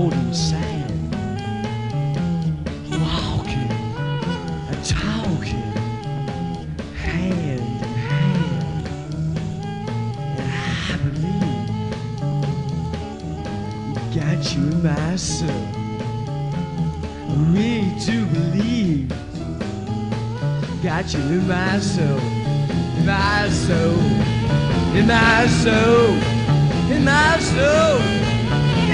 golden sand. Walking and talking, hand in hand. And I believe, got you in my soul. I really do believe, got you in my soul, in my soul, in my soul, in my soul. In my soul.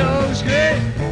toes great.